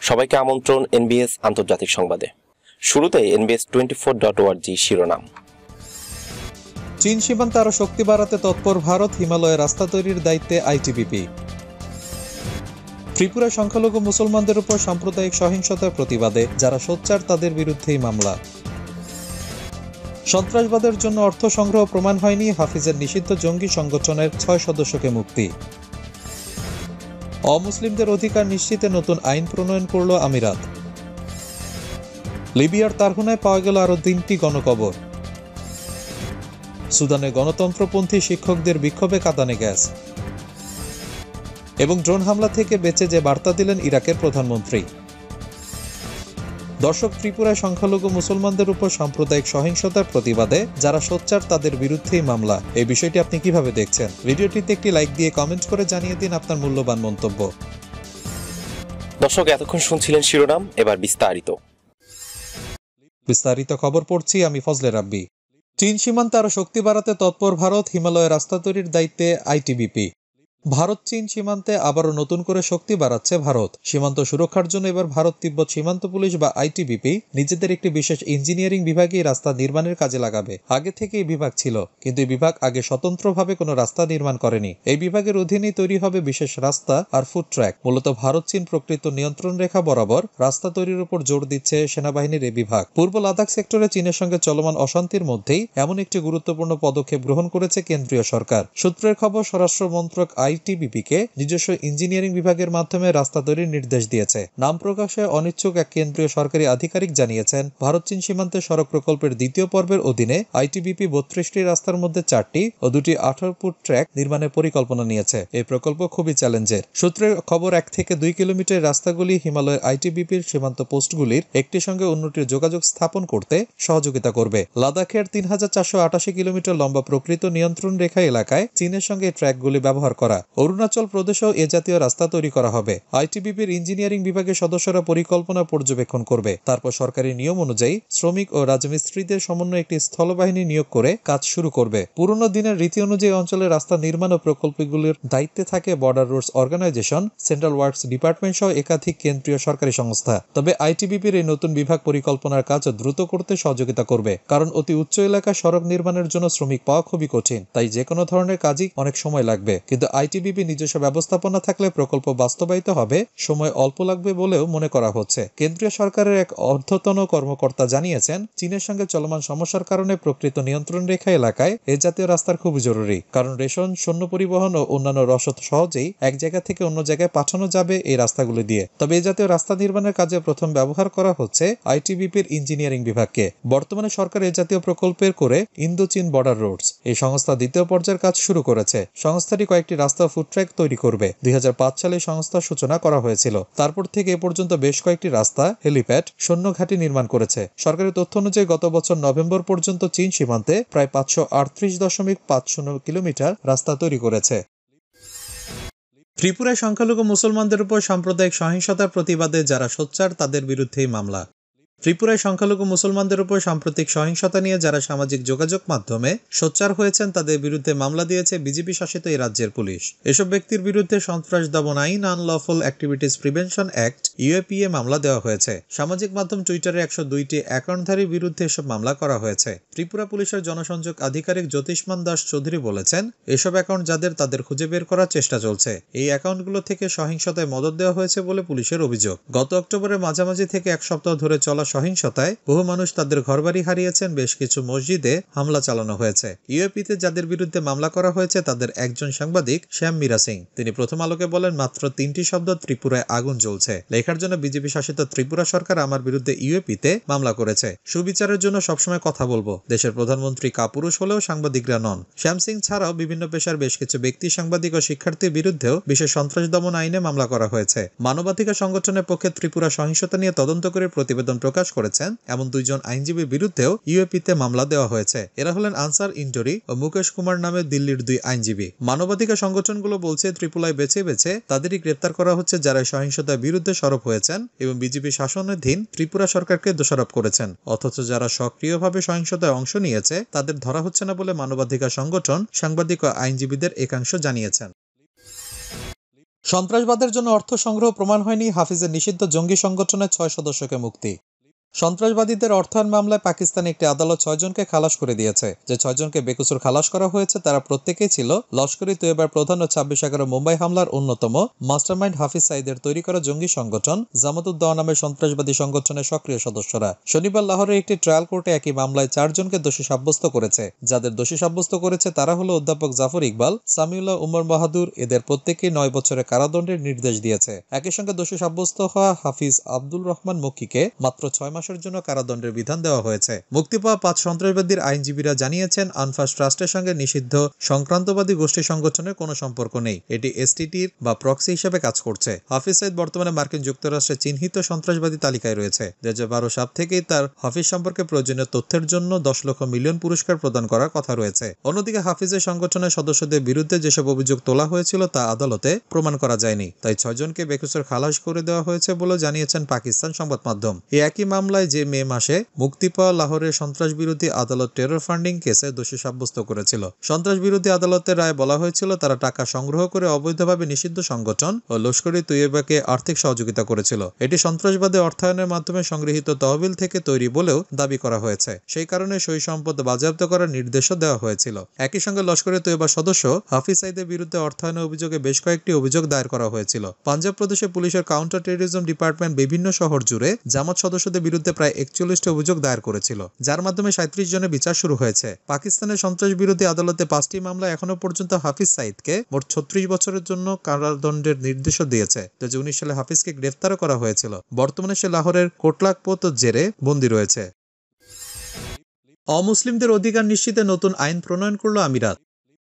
সবাইকে আমন্ত্রণ এনবিএস আন্তর্জাতিক সংবাদে। শুরুতে এনবিএস টোয়েন্টি ফোর ডট ওয়ার্জি শিরোনাম। চীন সীমান্তে আরও শক্তি বাড়াতে তৎপর ভারত, হিমালয়ে রাস্তা তৈরির দায়িত্বে আইটিবিপি। ত্রিপুরা সংখ্যালঘু মুসলমানদের উপর সাম্প্রদায়িক সহিংসতার প্রতিবাদে যারা সোচ্চার তাদের বিরুদ্ধেই মামলা। সন্ত্রাসবাদের জন্য অর্থ সংগ্রহ প্রমাণ হয়নি হাফিজের নিষিদ্ধ জঙ্গি সংগঠনের ছয় সদস্যকে মুক্তি। অমুসলিমদের অধিকার নিশ্চিতে নতুন আইন প্রণয়ন করল আমিরাত। লিবিয়ার তারহুনায় পাওয়া গেল আরও তিনটি গণকবর। সুদানে গণতন্ত্রপন্থী শিক্ষকদের বিক্ষোভে কাঁদানে গ্যাস। এবং ড্রোন হামলা থেকে বেঁচে যে বার্তা দিলেন ইরাকের প্রধানমন্ত্রী। দর্শক ত্রিপুরায় সংখ্যালঘু মুসলমানদের উপর সাম্প্রদায়িক সহিংসতার প্রতিবাদে যারা সোচ্চার তাদের বিরুদ্ধেই মামলা। এই বিষয়টি আপনি কীভাবে দেখছেন? ভিডিওটিতে একটি লাইক দিয়ে কমেন্ট করে জানিয়ে দিন আপনার মূল্যবান মন্তব্য। দর্শক এতক্ষণ শুনছিলেন শিরোনাম এবার বিস্তারিত। বিস্তারিত খবর পড়ছি আমি ফজলে রাব্বি। চীন সীমান্তে আরও শক্তি বাড়াতে তৎপর ভারত হিমালয়ে রাস্তা তৈরির দায়িত্বে আইটিবিপি। ভারত চীন সীমান্তে আবারও নতুন করে শক্তি বাড়াচ্ছে ভারত। সীমান্ত সুরক্ষার জন্য এবার ভারত তিব্বত সীমান্ত পুলিশ বা আইটিবিপি নিজেদের একটি বিশেষ ইঞ্জিনিয়ারিং বিভাগই রাস্তা নির্মাণের কাজে লাগাবে। আগে থেকে এই বিভাগ ছিল, কিন্তু এই বিভাগ আগে স্বতন্ত্রভাবে কোনো রাস্তা নির্মাণ করেনি। এই বিভাগের অধীনেই তৈরি হবে বিশেষ রাস্তা আর ফুড ট্র্যাক মূলত ভারত চীন প্রকৃত নিয়ন্ত্রণ রেখা বরাবর রাস্তা তৈরির উপর জোর দিচ্ছে সেনাবাহিনীর এই বিভাগ। পূর্ব লাদাখ সেক্টরে চীনের সঙ্গে চলমান অশান্তির মধ্যেই এমন একটি গুরুত্বপূর্ণ পদক্ষেপ গ্রহণ করেছে কেন্দ্রীয় সরকার। সূত্রের খবর, স্বরাষ্ট্র মন্ত্রক আইটিবিপিকে নিজস্ব ইঞ্জিনিয়ারিং বিভাগের মাধ্যমে রাস্তা তৈরির নির্দেশ দিয়েছে। নাম প্রকাশে অনিচ্ছুক এক কেন্দ্রীয় সরকারি আধিকারিক জানিয়েছেন, ভারত চীন সীমান্তে সড়ক প্রকল্পের দ্বিতীয় পর্বের অধীনে আইটিবিপি বত্রিশটি রাস্তার মধ্যে চারটি ও দুটি আঠারো ফুট ট্র্যাক নির্মাণের পরিকল্পনা নিয়েছে। এই প্রকল্প খুবই চ্যালেঞ্জের। সূত্রের খবর, এক থেকে দুই কিলোমিটার রাস্তাগুলি হিমালয়ের আইটিবিপির সীমান্ত পোস্টগুলির একটির সঙ্গে অন্যটির যোগাযোগ স্থাপন করতে সহযোগিতা করবে। লাদাখের তিন হাজার চারশো আটাশি কিলোমিটার লম্বা প্রকৃত নিয়ন্ত্রণ রেখা এলাকায় চীনের সঙ্গে ট্র্যাকগুলি ব্যবহার করা অরুণাচল প্রদেশেও এ জাতীয় রাস্তা তৈরি করা হবে। আইটিবিপির ইঞ্জিনিয়ারিং বিভাগের সদস্যরা পরিকল্পনা পর্যবেক্ষণ করবে। তারপর সরকারি নিয়ম অনুযায়ী শ্রমিক ও রাজমিস্ত্রিদের সমন্বয়ে একটি স্থলবাহিনী নিয়োগ করে কাজ শুরু করবে। পুরনো দিনের রীতি অনুযায়ী অঞ্চলের রাস্তা নির্মাণ ও প্রকল্পগুলির দায়িত্বে থাকে Border Roads Organisation Central Works Department সহ একাধিক কেন্দ্রীয় সরকারি সংস্থা। তবে আইটিবিপির এই নতুন বিভাগ পরিকল্পনার কাজ দ্রুত করতে সহযোগিতা করবে, কারণ অতি উচ্চ এলাকায় সড়ক নির্মাণের জন্য শ্রমিক পাওয়া খুবই কঠিন। তাই যে কোনো ধরনের কাজই অনেক সময় লাগবে। কিন্তু আইটিবিপি নিজস্ব ব্যবস্থাপনা থাকলে প্রকল্প বাস্তবায়িত হবে, সময় অল্প লাগবে বলেও মনে করা হচ্ছে। কেন্দ্রীয় সরকারের এক অর্ধতন কর্মকর্তা জানিয়েছেন, চীনের সঙ্গে চলমান সমস্যার কারণে প্রকৃত নিয়ন্ত্রণ রেখা এলাকায় এ জাতীয় রাস্তার খুবই জরুরি। কারণ রেশন, সৈন্য পরিবহন ও অন্যান্য রসদ সহজেই এক জায়গা থেকে অন্য জায়গায় পাঠানো যাবে এই রাস্তাগুলি দিয়ে। তবে এ জাতীয় রাস্তা নির্মাণের কাজে প্রথম ব্যবহার করা হচ্ছে আইটিবিপির ইঞ্জিনিয়ারিং বিভাগকে। বর্তমানে সরকার এ জাতীয় প্রকল্পের করে ইন্দো চীন বর্ডার রোডস। এই সংস্থা দ্বিতীয় পর্যায়ের কাজ শুরু করেছে। সংস্থাটি কয়েকটি রাস্তা ফুডট্র্যাক তৈরি করবে। দুই হাজার পাঁচ সালে সংস্থার সূচনা করা হয়েছিল। তারপর থেকে এ পর্যন্ত বেশ কয়েকটি রাস্তা, হেলিপ্যাড সৈন্য নির্মাণ করেছে। সরকারি তথ্য অনুযায়ী গত বছর নভেম্বর পর্যন্ত চীন সীমান্তে প্রায় পাঁচশো আটত্রিশ দশমিক পাঁচ শূন্য কিলোমিটার রাস্তা তৈরি করেছে। ত্রিপুরায় সংখ্যালঘু মুসলমানদের উপর সাম্প্রদায়িক সহিংসতার প্রতিবাদে যারা সোচ্চার, তাদের বিরুদ্ধেই মামলা। ত্রিপুরায় সংখ্যালঘু মুসলমানদের উপর সাম্প্রতিক সহিংসতা নিয়ে যারা সামাজিক যোগাযোগ মাধ্যমে সোচ্চার হয়েছেন, তাদের বিরুদ্ধে মামলা দিয়েছে বিজেপি শাসিত এই রাজ্যের পুলিশ। এসব ব্যক্তির বিরুদ্ধে সন্ত্রাস দমন আইন Unlawful Activities Prevention Act UAPA মামলা দেওয়া হয়েছে। সামাজিক মাধ্যম টুইটারে একশো দুইটি অ্যাকাউন্টধারীর বিরুদ্ধে এসব মামলা করা হয়েছে। ত্রিপুরা পুলিশের জনসংযোগ আধিকারিক জ্যোতিষ্মান দাস চৌধুরী বলেছেন, এসব অ্যাকাউন্ট যাদের তাদের খুঁজে বের করার চেষ্টা চলছে। এই অ্যাকাউন্টগুলো থেকে সহিংসতায় মদত দেওয়া হয়েছে বলে পুলিশের অভিযোগ। গত অক্টোবরের মাঝামাঝি থেকে এক সপ্তাহ ধরে চলা সহিংসতায় বহু মানুষ তাদের ঘরবাড়ি হারিয়েছেন, বেশ কিছু মসজিদে হামলা চালানো হয়েছে। ইউএপিতে যাদের বিরুদ্ধে মামলা করা হয়েছে, তাদের একজন সাংবাদিক, শ্যাম মীরা সিং। তিনি প্রথম আলোকে বলেন, মাত্র তিনটি শব্দ ত্রিপুরায় আগুন জ্বলছে। লেখার জন্য বিজেপি শাসিত ত্রিপুরা সরকার আমার বিরুদ্ধে ইউএপিতে মামলা করেছে। সুবিচারের জন্য সবসময় কথা বলব। দেশের প্রধানমন্ত্রী কাপুরুষ হলেও সাংবাদিকরা নন। শ্যাম সিং ছাড়াও বিভিন্ন পেশার বেশ কিছু ব্যক্তি, সাংবাদিক ও শিক্ষার্থীর বিরুদ্ধেও বিশেষ সন্ত্রাস দমন আইনে মামলা করা হয়েছে। মানবাধিকার সংগঠনের পক্ষে ত্রিপুরা সহিংসতা নিয়ে তদন্ত করে প্রতিবেদন প্রকাশ করেছেন এমন দুইজন আইনজীবীর বিরুদ্ধেও ইউএপিতে মামলা দেওয়া হয়েছে। এরা হলেন আনসার ইন্টরি ও মুকেশ কুমার নামে দিল্লির দুই আইনজীবী। মানবাধিকার সংগঠনগুলো বলছে ত্রিপুলায় বেছে বেছে তাদেরই গ্রেপ্তার করা হচ্ছে যারা সহিংসতার বিরুদ্ধে সরব হয়েছেন এবং বিজেপি শাসনাধীন ত্রিপুরা সরকারকে দোষারোপ করেছেন। অথচ যারা সক্রিয়ভাবে সহিংসতায় অংশ নিয়েছে, তাদের ধরা হচ্ছে না বলে মানবাধিকার সংগঠন সাংবাদিক ও আইনজীবীদের একাংশ জানিয়েছেন। সন্ত্রাসবাদের জন্য অর্থ সংগ্রহ প্রমাণ হয়নি হাফিজের নিষিদ্ধ জঙ্গি সংগঠনের ছয় সদস্যকে মুক্তি। সন্ত্রাসবাদীদের অর্থায়ন মামলায় পাকিস্তানে একটি আদালত ছয়জনকে খালাস করে দিয়েছে। যে ছয়জনকে বেকসুর খালাস করা হয়েছে, তারা প্রত্যেকেই ছিল লস্করি তৈয়বার প্রধান ও ছাব্বিশ এগারো মুম্বাই হামলার অন্যতম মাস্টারমাইন্ড হাফিজ সাইদের তৈরি করা জঙ্গি সংগঠন জামাতুদ্দাওয়া নামের সন্ত্রাসবাদী সংগঠনের সক্রিয় সদস্যরা। শনিবার লাহোরের একটি ট্রায়াল কোর্টে একই মামলায় চারজনকে দোষী সাব্যস্ত করেছে। যাদের দোষী সাব্যস্ত করেছে, তারা হলো অধ্যাপক জাফর ইকবাল, সামিউল্লাহ উমর বাহাদুর, এদের প্রত্যেকেই নয় বছরের কারাদণ্ডের নির্দেশ দিয়েছে। একই সঙ্গে দোষী সাব্যস্ত হওয়া হাফিজ আব্দুল রহমান মক্কিকে মাত্র ছয় মাসের জন্য কারাদণ্ডের বিধান দেওয়া হয়েছে। মুক্তি পাওয়া পাঁচ সন্ত্রাসবাদীর আইনজীবীরা জানিয়েছেন, আনফাস ট্রাস্টের সঙ্গে নিষিদ্ধ সংক্রান্তবাদী গোষ্ঠী সংগঠনের কোনো সম্পর্ক নেই। এটি এসটিটির বা প্রক্সি হিসেবে কাজ করছে। হাফিজ সাইদ বর্তমানে মার্কিন যুক্তরাষ্ট্রে চিহ্নিত সন্ত্রাসবাদী তালিকায় রয়েছে। দু হাজার বারো সাল থেকেই তার হাফিজ সম্পর্কে প্রয়োজনীয় তথ্যের জন্য দশ লক্ষ মিলিয়ন পুরস্কার প্রদান করার কথা রয়েছে। অন্যদিকে হাফিজের সংগঠনের সদস্যদের বিরুদ্ধে যেসব অভিযোগ তোলা হয়েছিল তা আদালতে প্রমাণ করা যায়নি। তাই ছয়জনকে বেকুসের খালাস করে দেওয়া হয়েছে বলে জানিয়েছেন পাকিস্তান সংবাদ মাধ্যম এই একই মামলায় যে মে মাসে মুক্তি পাওয়া লাহোরের সন্ত্রাস বিরোধী আদালত টেরর ফান্ডিং কেসে দোষী সাব্যস্ত করেছিল। সন্ত্রাস বিরোধী আদালতের রায় বলা হয়েছিল, তারা টাকা সংগ্রহ করে অবৈধভাবে নিষিদ্ধ সংগঠন ও লস্করি তৈয়বাকে আর্থিক সহযোগিতা করেছিল। এটি সন্ত্রাসবাদী অর্থায়নের মাধ্যমে সংগৃহীত তহবিল থেকে তৈরি বলেও দাবি করা হয়েছে। সেই কারণে সই সম্পদ বাজেয়াপ্ত করার নির্দেশও দেওয়া হয়েছিল। একই সঙ্গে লস্করে তৈয়বা সদস্য হাফিজ সাইদের বিরুদ্ধে অর্থায়নের অভিযোগে বেশ কয়েকটি অভিযোগ দায়ের করা হয়েছিল। পাঞ্জাব প্রদেশে পুলিশের কাউন্টার টেরোরিজম ডিপার্টমেন্ট বিভিন্ন শহর জুড়ে জামাত সদস্যদের বিরুদ্ধে প্রায় একচল্লিশটি অভিযোগ দায়ের করেছিল, যার মাধ্যমে সাঁত্রিশ জনের বিচার শুরু হয়েছে। পাকিস্তানের সন্ত্রাস বিরোধী আদালতে পাঁচটি মামলা এখনও পর্যন্ত হাফিজ সাইদকে মোট ছত্রিশ বছরের জন্য কারাদণ্ডের নির্দেশও দিয়েছে। দু সালে হাফিজকে গ্রেফতারও করা হয়েছিল। বর্তমানে সে লাহোরের কোটলাকপোত জেরে বন্দী রয়েছে। অমুসলিমদের অধিকার নিশ্চিতে নতুন আইন প্রণয়ন করল আমিরাত।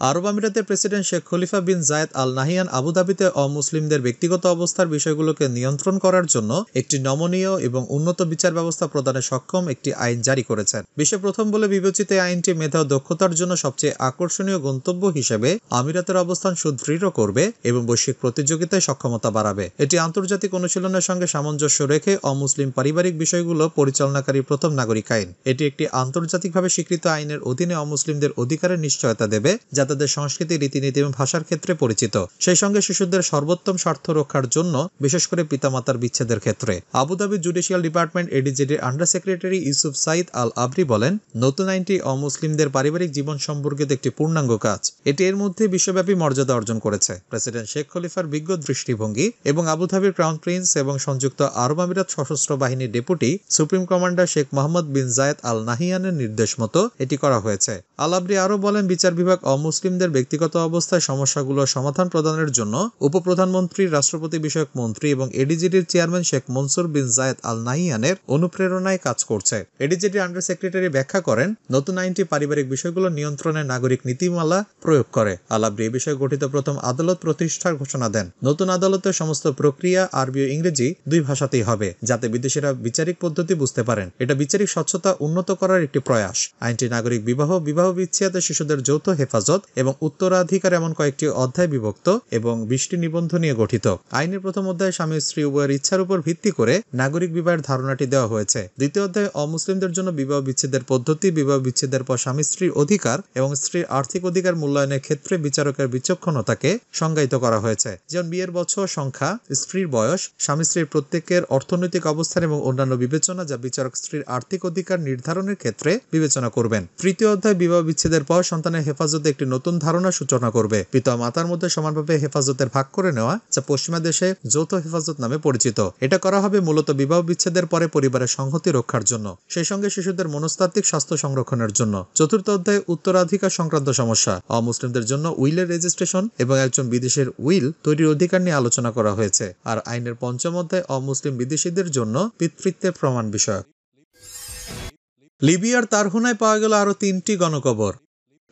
আরব আমিরাতের president Sheikh Khalifa bin Zayed Al Nahyan আবুধাবিতে অমুসলিমদের ব্যক্তিগত অবস্থার বিষয়গুলোকে নিয়ন্ত্রণ করার জন্য একটি নমনীয় এবং উন্নত বিচার ব্যবস্থা প্রদানে সক্ষম একটি আইন জারি করেছেন। বিশ্বে প্রথম বলে বিবেচিত আইনটি মেধা দক্ষতার জন্য সবচেয়ে আকর্ষণীয় গন্তব্য হিসেবে আমিরাতের অবস্থান সুদৃঢ় করবে এবং বৈশ্বিক প্রতিযোগিতায় সক্ষমতা বাড়াবে। এটি আন্তর্জাতিক অনুশীলনের সঙ্গে সামঞ্জস্য রেখে অমুসলিম পারিবারিক বিষয়গুলো পরিচালনাকারী প্রথম নাগরিক আইন। এটি একটি আন্তর্জাতিকভাবে স্বীকৃত আইনের অধীনে অমুসলিমদের অধিকারের নিশ্চয়তা দেবে যা তাদের সংস্কৃতি, রীতিনীতি এবং ভাষার ক্ষেত্রে পরিচিত। সেই সঙ্গে শিশুদের সর্বোত্তম স্বার্থ রক্ষার জন্য, বিশেষ করে পিতামাতার বিচ্ছেদের ক্ষেত্রে। Abu Dhabi judicial department এডিজিডির under secretary Yusuf Saeed Al Abri বলেন, নতুন আইনটি অমুসলিমদের পারিবারিক জীবন সম্পর্কিত একটি পূর্ণাঙ্গ কাজ। এটি এর মধ্যে বিশ্বব্যাপী মর্যাদা অর্জন করেছে। প্রেসিডেন্ট শেখ খলিফার বিজ্ঞ দৃষ্টিভঙ্গি এবং আবুধাবির ক্রাউন প্রিন্স এবং সংযুক্ত আরব আমিরাত সশস্ত্র বাহিনীর deputy supreme commander Sheikh Mohammed bin Zayed Al নাহিয়ানের নির্দেশ মতো এটি করা হয়েছে। আল আবরি আরও বলেন, বিচার বিভাগ অমুসলিমদের ব্যক্তিগত অবস্থায় সমস্যাগুলোর সমাধান প্রদানের জন্য উপপ্রধানমন্ত্রী, রাষ্ট্রপতি বিষয়ক মন্ত্রী এবং এডিজিডির chairman Sheikh Mansour bin Zayed Al নাহিয়ানের অনুপ্রেরণায় কাজ করছে। এডিজিডির আন্ডার সেক্রেটারি ব্যাখ্যা করেন, নতুন আইনটি পারিবারিক বিষয়গুলো নিয়ন্ত্রণে নাগরিক নীতিমালা প্রয়োগ করে। আলাবরি এ বিষয়ে গঠিত প্রথম আদালত প্রতিষ্ঠার ঘোষণা দেন। নতুন আদালতের সমস্ত প্রক্রিয়া আরবি ও ইংরেজি দুই ভাষাতেই হবে, যাতে বিদেশিরা বিচারিক পদ্ধতি বুঝতে পারেন। এটা বিচারিক স্বচ্ছতা উন্নত করার একটি প্রয়াস। আইনটি নাগরিক বিবাহ বিবাহ বিচ্ছেদ শিশুদের যৌথ হেফাজত এবং উত্তরাধিকার এমন কয়েকটি অধ্যায় বিভক্ত এবং বিশটি নিবন্ধ নিয়ে গঠিত। আইনের প্রথম অধ্যায় স্বামী স্ত্রী উভয়ের ইচ্ছার উপর ভিত্তি করে নাগরিক বিবাহের ধারণাটি দেওয়া হয়েছে। দ্বিতীয় অধ্যায়ে অমুসলিমদের জন্য বিবাহ বিচ্ছেদের পদ্ধতি, বিবাহ বিচ্ছেদের পর স্বামী স্ত্রীর অধিকার এবং স্ত্রীর আর্থিক অধিকার মূল্যায়নের ক্ষেত্রে বিচারকের বিচক্ষণতাকে সংজ্ঞায়িত করা হয়েছে। যেমন বিয়ের বছর, সংখ্যা, স্ত্রীর বয়স, স্বামী স্ত্রীর প্রত্যেকের অর্থনৈতিক অবস্থান এবং অন্যান্য বিবেচনা যা বিচারক স্ত্রীর আর্থিক অধিকার নির্ধারণের ক্ষেত্রে বিবেচনা করবেন। তৃতীয় অধ্যায় বিবাহ বিচ্ছেদের পর সন্তানের হেফাজতে একটি নতুন ধারণা সূচনা করবে। পিতা মাতার মধ্যে সমানভাবে হেফাজতের ভাগ করে নেওয়া যা পশ্চিমা দেশে যৌথ হেফাজত নামে পরিচিত। এটা করা হবে মূলত বিবাহ বিচ্ছেদের পরে পরিবারের সংহতি রক্ষার জন্য, সেই সঙ্গে শিশুদের মনস্তাত্ত্বিক স্বাস্থ্য সংরক্ষণের জন্য। চতুর্থ অধ্যায়ে উত্তরাধিকার সংক্রান্ত সমস্যা, অমুসলিমদের জন্য উইলের রেজিস্ট্রেশন এবং একজন বিদেশের উইল তৈরির অধিকার নিয়ে আলোচনা করা হয়েছে। আর আইনের পঞ্চম অধ্যায় অমুসলিম বিদেশিদের জন্য পিতৃত্বের প্রমাণ বিষয়ক। লিবিয়ার তারহুনায় পাওয়া গেল আরও তিনটি গণকবর।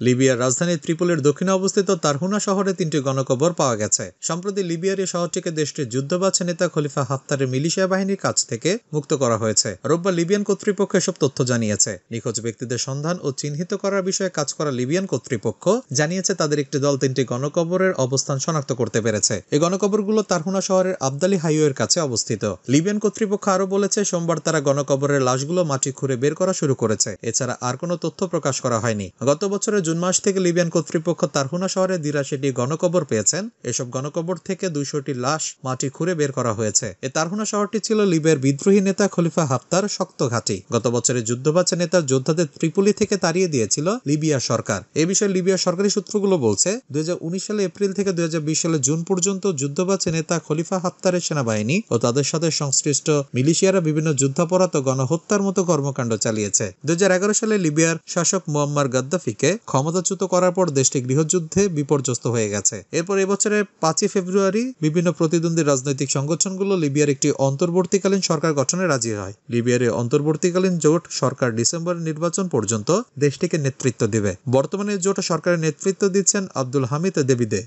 লিবিয়ার রাজধানী ত্রিপোলের দক্ষিণে অবস্থিত তারহুনা শহরে তিনটি গণকবর পাওয়া গেছে। সম্প্রতি লিবিয়ার এই শহরটিকে দেশটির যুদ্ধবাচ্ছা নেতা খলিফা হাফতারের মিলিশিয়া বাহিনীর কাছ থেকে মুক্ত করা হয়েছে। রোববার লিবিয়ান কর্তৃপক্ষ এসব তথ্য জানিয়েছে। নিখোঁজ ব্যক্তিদের সন্ধান ও চিহ্নিত করার বিষয়ে কাজ করা লিবিয়ান কর্তৃপক্ষ জানিয়েছে তাদের একটি দল তিনটি গণকবরের অবস্থান শনাক্ত করতে পেরেছে। এই গণকবরগুলো তারহুনা শহরের আবদালি হাইওয়ের কাছে অবস্থিত। লিবিয়ান কর্তৃপক্ষ আরও বলেছে, সোমবার তারা গণকবরের লাশগুলো মাটি খুঁড়ে বের করা শুরু করেছে। এছাড়া আর কোনো তথ্য প্রকাশ করা হয়নি। গত বছরের জুন মাস থেকে লিবিয়ান কর্তৃপক্ষ তারহুনা শহরে দিরাশিটি গণকবর পেয়েছেন। এসব গণকবর থেকে দুইশোটি লাশ মাটি খুঁড়ে বের করা হয়েছে। এ তারহুনা শহরটি ছিল লিবিয়ার বিদ্রোহী নেতা খলিফা হাফতার শক্ত ঘাঁটি। গত বছরের যুদ্ধবাচ্চা নেতার যোদ্ধাদের ত্রিপুলি থেকে তাড়িয়ে দিয়েছিল লিবিয়া সরকার। এ বিষয়ে লিবিয়া সরকারি সূত্রগুলো বলছে, দুই সালে এপ্রিল থেকে দুই সালে জুন পর্যন্ত যুদ্ধবাচ্চা নেতা খলিফা হাফতারের সেনাবাহিনী ও তাদের সাথে সংশ্লিষ্ট মিলিশিয়ারা বিভিন্ন যুদ্ধাপরাধ ও গণহত্যার মতো কর্মকাণ্ড চালিয়েছে। দুই হাজার এগারো সালে লিবিয়ার শাসক মোয়াম্মার গাদ্দাফিকে ক্ষমতাচ্যুত করার পর দেশটি গৃহযুদ্ধে বিপর্যস্ত হয়ে গেছে। এরপর এবছরের পাঁচই ফেব্রুয়ারি বিভিন্ন প্রতিদ্বন্দ্বী রাজনৈতিক সংগঠনগুলো লিবিয়ার একটি অন্তর্বর্তীকালীন সরকার গঠনে রাজি হয়। লিবিয়ার অন্তর্বর্তীকালীন জোট সরকার ডিসেম্বরের নির্বাচন পর্যন্ত দেশটিকে নেতৃত্ব দিবে। বর্তমানে জোট সরকারের নেতৃত্ব দিচ্ছেন আব্দুল হামিদ দেবিদে।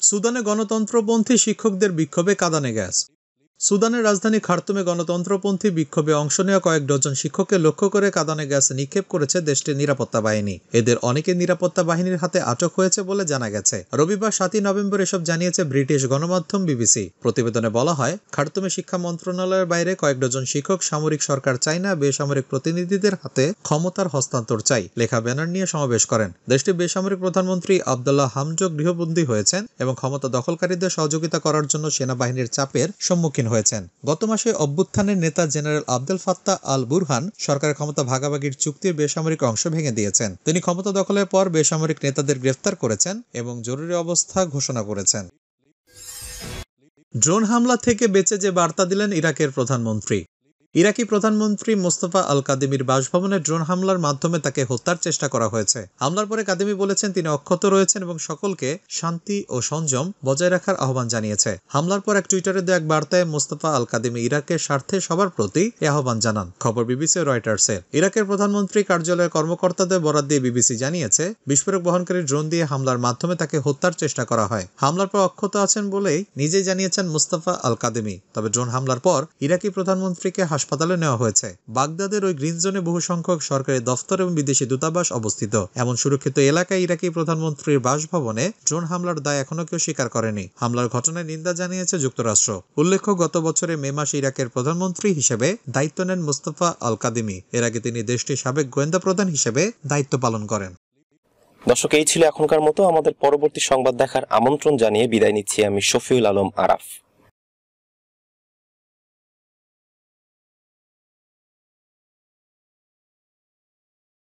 সুদানে গণতন্ত্রপন্থী শিক্ষকদের বিক্ষোভে কাঁদানে গ্যাস। সুদানের রাজধানী খার্তুমে গণতন্ত্রপন্থী বিক্ষোভে অংশ নেওয়া কয়েক ডজন শিক্ষককে লক্ষ্য করে কাদানে গ্যাস নিক্ষেপ করেছে দেশটির নিরাপত্তা বাহিনী। এদের অনেকে নিরাপত্তা বাহিনীর হাতে আটক হয়েছে বলে জানা গেছে। রবিবার সাতই নভেম্বর এসব জানিয়েছে ব্রিটিশ গণমাধ্যম বিবিসি। প্রতিবেদনে বলা হয়, খার্তুমে শিক্ষা মন্ত্রণালয়ের বাইরে কয়েক ডজন শিক্ষক সামরিক সরকার চাই না, বেসামরিক প্রতিনিধিদের হাতে ক্ষমতার হস্তান্তর চাই, লেখা ব্যানার নিয়ে সমাবেশ করেন। দেশটির বেসামরিক প্রধানমন্ত্রী আবদুল্লাহ হামজক গৃহবন্দী হয়েছেন এবং ক্ষমতা দখলকারীদের সহযোগিতা করার জন্য সেনাবাহিনীর চাপের সম্মুখীন হয়েছেন। গত মাসে অভ্যুত্থানের নেতা general Abdel Fattah al Burhan সরকারের ক্ষমতা ভাগাভাগির চুক্তির বেসামরিক অংশ ভেঙে দিয়েছেন। তিনি ক্ষমতা দখলের পর বেসামরিক নেতাদের গ্রেফতার করেছেন এবং জরুরি অবস্থা ঘোষণা করেছেন। ড্রোন হামলা থেকে বেঁচে যে বার্তা দিলেন ইরাকের প্রধানমন্ত্রী। ইরাকি প্রধানমন্ত্রী মোস্তফা আল কাদিমির বাসভবনে ড্রোন হামলার মাধ্যমে তাকে হত্যার চেষ্টা করা হয়েছে। হামলার পরে কাদিমি বলেছেন তিনি অক্ষত রয়েছেন এবং সকলকে শান্তি ও সংযম বজায় রাখার আহ্বান জানিয়েছে। হামলার পর এক টুইটারে দেওয়া এক বার্তায় মোস্তফা আল কাদিমি ইরাকের স্বার্থে সবার প্রতি এ আহ্বান জানান। খবর বিবিসি রয়টার্সের ইরাকের প্রধানমন্ত্রী কার্যালয়ের কর্মকর্তাদের বরাদ দিয়ে বিবিসি জানিয়েছে, বিস্ফোরক বহনকারী ড্রোন দিয়ে হামলার মাধ্যমে তাকে হত্যার চেষ্টা করা হয়। হামলার পর অক্ষত আছেন বলেই নিজেই জানিয়েছেন মোস্তফা আল কাদিমি তবে ড্রোন হামলার পর ইরাকি প্রধানমন্ত্রীকে হাসপাতালে নেওয়া হয়েছে। বাগদাদের ওই গ্রিন জোনে বহু সংখ্যক সরকারি দফতর এবং বিদেশি দূতাবাস অবস্থিত। এমন সুরক্ষিত এলাকায় ইরাকি প্রধানমন্ত্রীর বাসভবনে ড্রোন হামলার দায় এখনও কেউ স্বীকার করেনি। হামলার ঘটনায় নিন্দা জানিয়েছে যুক্তরাষ্ট্র। উল্লেখ্য, গত বছরে মে মাসে ইরাকের প্রধানমন্ত্রী হিসেবে দায়িত্ব নেন মুস্তফা আল কাদিমি এর আগে তিনি দেশটির সাবেক গোয়েন্দা প্রধান হিসেবে দায়িত্ব পালন করেন। দর্শক, এই ছিল এখনকার মতো। আমাদের পরবর্তী সংবাদ দেখার আমন্ত্রণ জানিয়ে বিদায় নিচ্ছি আমি শফিউল আলম আরাফ।